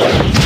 Yeah.